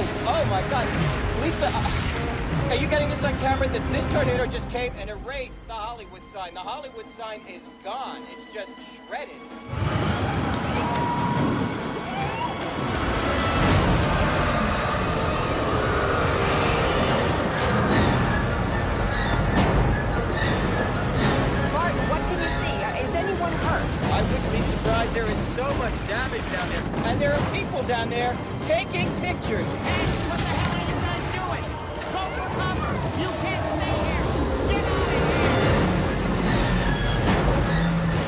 Oh, oh my God. Lisa, uh, are you getting this on camera? That this tornado just came and erased the Hollywood sign. The Hollywood sign is gone. It's just shredded. Be surprised. There is so much damage down there. And there are people down there taking pictures. Hey, what the hell are you guys doing? Go for cover! You can't stay here! Get out of here!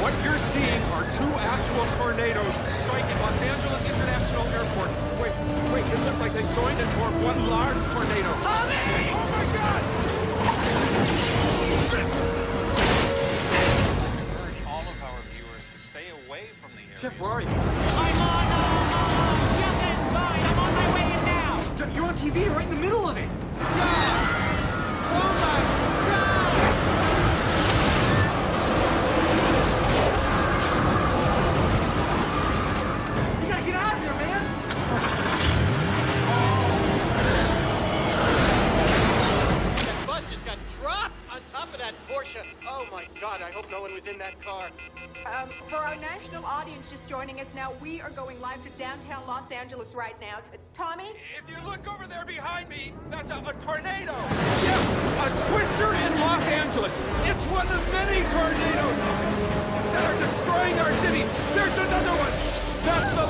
What you're seeing are two actual tornadoes striking Los Angeles International Airport. Wait, wait, it looks like they joined and formed one large tornado. Oh Jeff, where are you? That Porsche. Oh my God, I hope no one was in that car. Um, for our national audience just joining us now, we are going live to downtown Los Angeles right now. Uh, Tommy? If you look over there behind me, that's a, a tornado. Yes, a twister in Los Angeles. It's one of many tornadoes that are destroying our city. There's another one. That's the Los Angeles skyline.